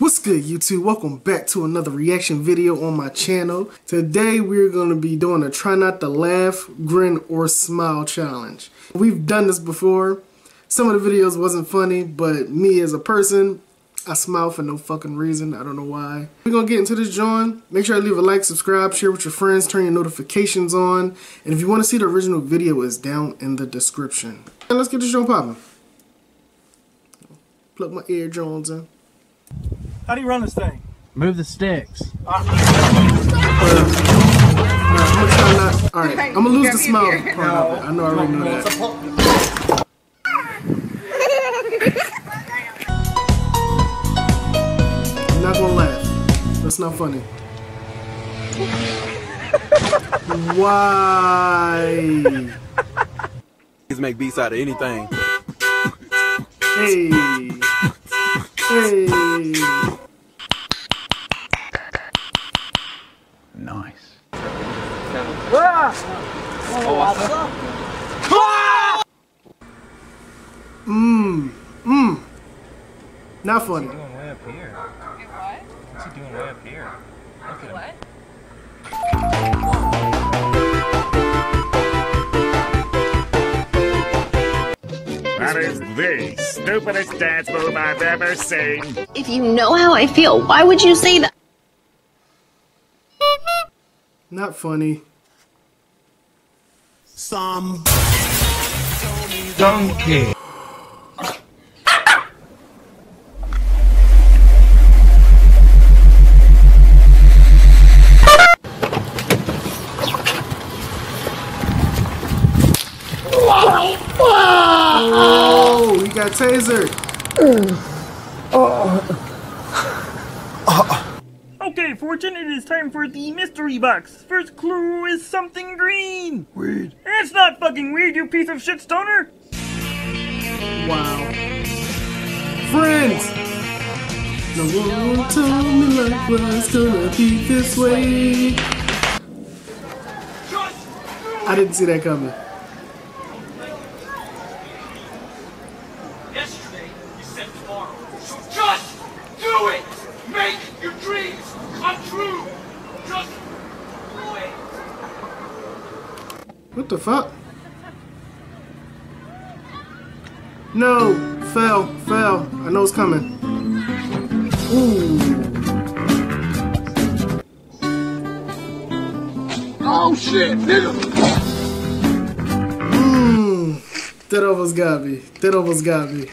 What's good YouTube? Welcome back to another reaction video on my channel. Today we're going to be doing a try not to laugh, grin, or smile challenge. We've done this before. Some of the videos wasn't funny, but me as a person, I smile for no fucking reason. I don't know why. We're going to get into this joint. Make sure to leave a like, subscribe, share with your friends, turn your notifications on. And if you want to see the original video, it's down in the description. And let's get this joint popping. Plug my ear drones in. How do you run this thing? Move the sticks. Ah. Alright, I'm gonna try not. Alright, I'm gonna lose the smile part of it. I know I already know that. I'm not gonna laugh. That's not funny. Why? Niggas make beats out of anything. Hey. Hey. Mmm. Mmm. Not funny. doing way up here? What? What's he doing way up here? Look at him. What? That is the stupidest dance move I've ever seen. If you know how I feel, why would you say that? Not funny. Some donkey. Oh, he got tasered. Uh, uh, uh, Okay, Fortune, it is time for the mystery box. First clue is something green. Weird. It's not fucking weird, you piece of shit stoner. Wow. Friends! No one told me life was gonna be this way. I didn't see that coming. Yesterday, you said tomorrow. So just do it! Make your dreams come true! Just do it! What the fuck? No! Fell, fell. I know it's coming. Ooh. Oh shit, nigga! Mmm. That almost got me. That almost got me.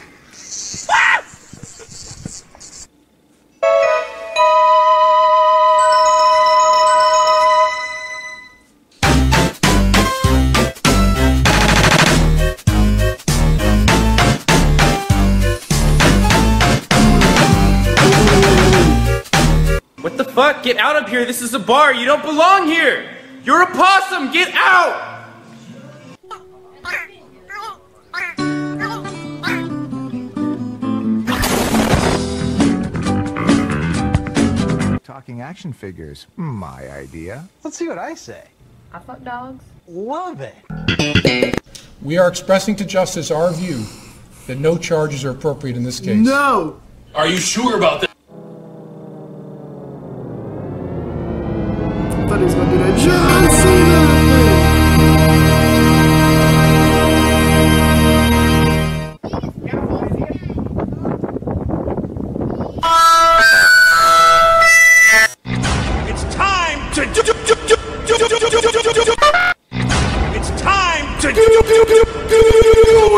Fuck? Get out of here. This is a bar. You don't belong here. You're a possum. Get out. Talking action figures. My idea. Let's see what I say. I fuck dogs. Love it. We are expressing to justice our view that no charges are appropriate in this case. No! Are you sure about that?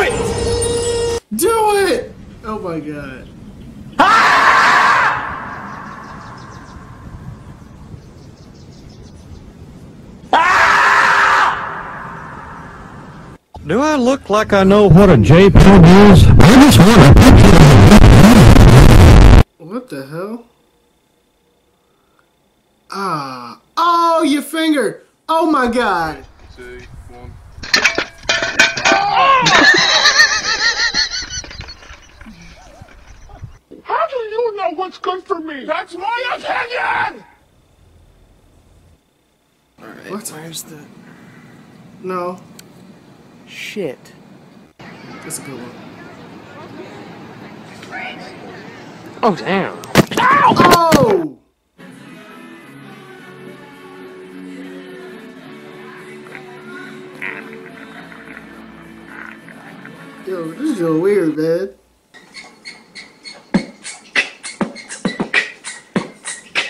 It! Do it! Oh my god. Do I look like I know what a JPEG is? I just want a picture What the hell? Ah. Oh, your finger! Oh my god! How do you know what's good for me? That's my opinion! What? Where's the No. shit? That's a good one. Oh damn. Ow! Oh! Yo, this is so weird, man.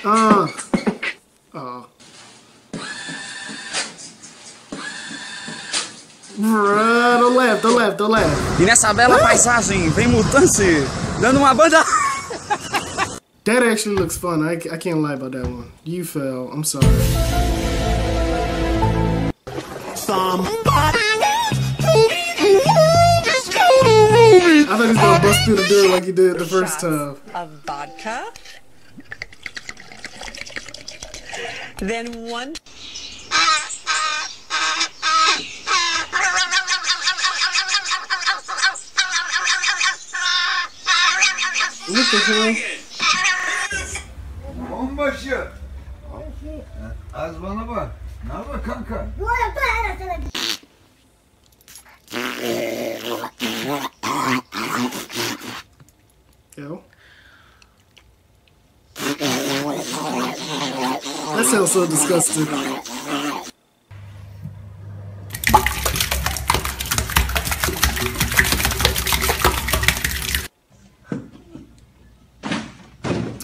Ah. Ah. Bruh, don't laugh, don't laugh, don't laugh. E nessa bela paisagem vem Mutance dando uma banda. That actually looks fun. I, I can't lie about that one. You fell. I'm sorry. Somebody. I thought he was gonna bust through the door like he did the first time. Of vodka. Then one. Look at him. Onbaşı. Az bana bak. Ne var kanka? Bu arada arasana That sounds so disgusting.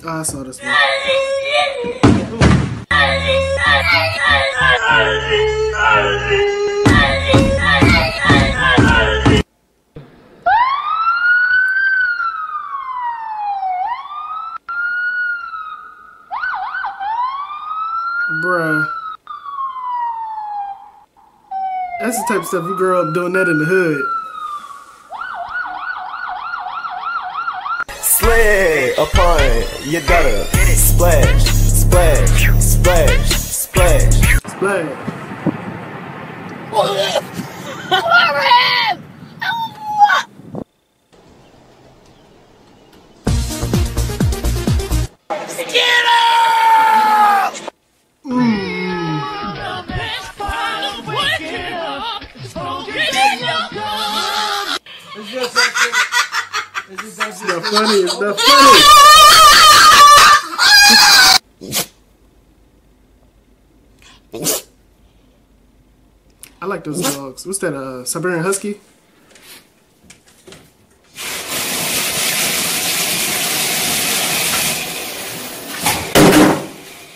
Ah, I saw this one. That's the type of stuff you grow up doing that in the hood. Slay upon your gutter. Splash, splash, splash, splash. Splash. Oh, It's not funny. It's not funny. I like those dogs. What's that? Uh, Siberian Husky.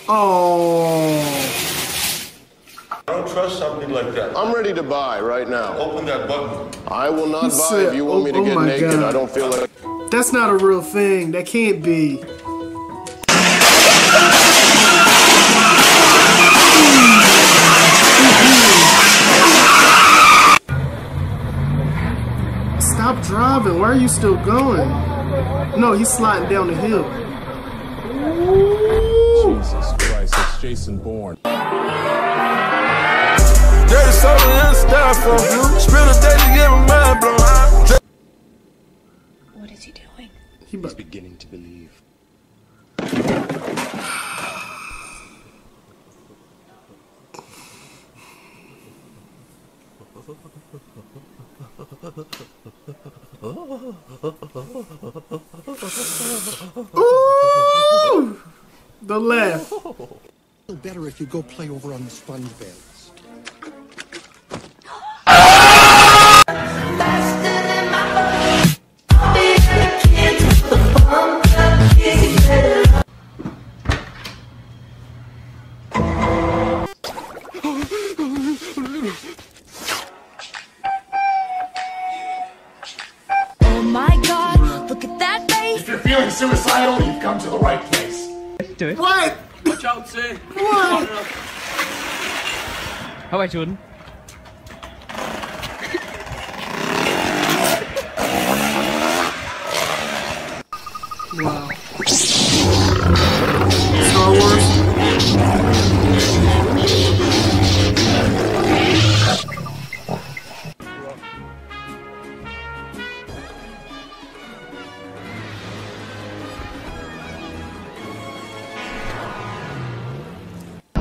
Oh. I don't trust something like that. I'm ready to buy right now. Open that button. I will not He buy said, if you want me to "Oh- oh get naked. God." I don't feel like. That's not a real thing. That can't be. Stop driving. Why are you still going? No, he's sliding down the hill. Jesus Christ, it's Jason Bourne. Dirty soda and styrofoam. Spend a day to get my mind blown. What is he doing? He He's beginning to believe. Ooh! The laugh. Better if you go play over on the sponge beds. Do it. What? Watch out, Sid. What? How about Jordan?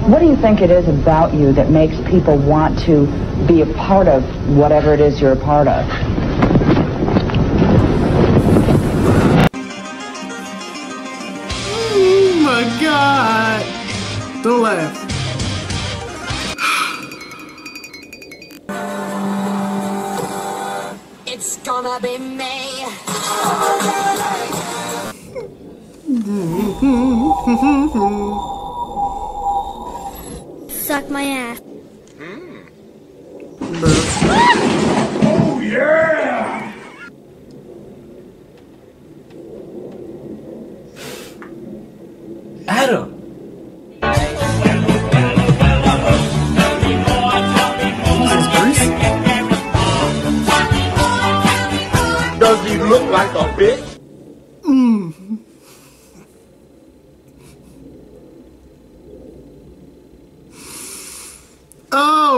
What do you think it is about you that makes people want to be a part of whatever it is you're a part of? Ooh. my god! Don't laugh. It's gonna be me. Suck my ass.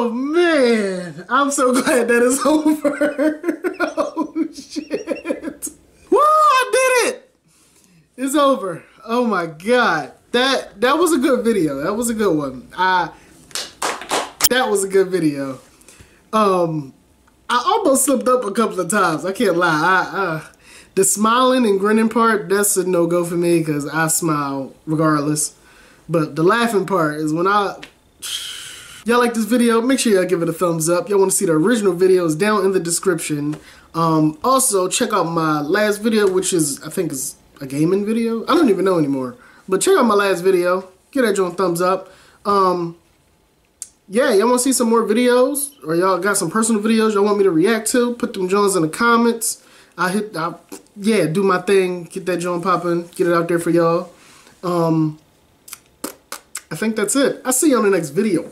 Oh man, I'm so glad that it's over. oh shit. Woo, I did it. It's over. Oh my god. That that was a good video. That was a good one. I that was a good video. Um I almost slipped up a couple of times. I can't lie. I, uh, the smiling and grinning part, that's a no-go for me because I smile regardless. But the laughing part is when I... Y'all like this video? Make sure y'all give it a thumbs up. Y'all want to see the original videos down in the description. Um, also, check out my last video, which is, I think is a gaming video. I don't even know anymore. But check out my last video. Give that joint thumbs up. Um, yeah, y'all want to see some more videos, or y'all got some personal videos y'all want me to react to, put them joints in the comments. I hit, I, yeah, do my thing, get that joint popping, get it out there for y'all. Um, I think that's it. I'll see you on the next video.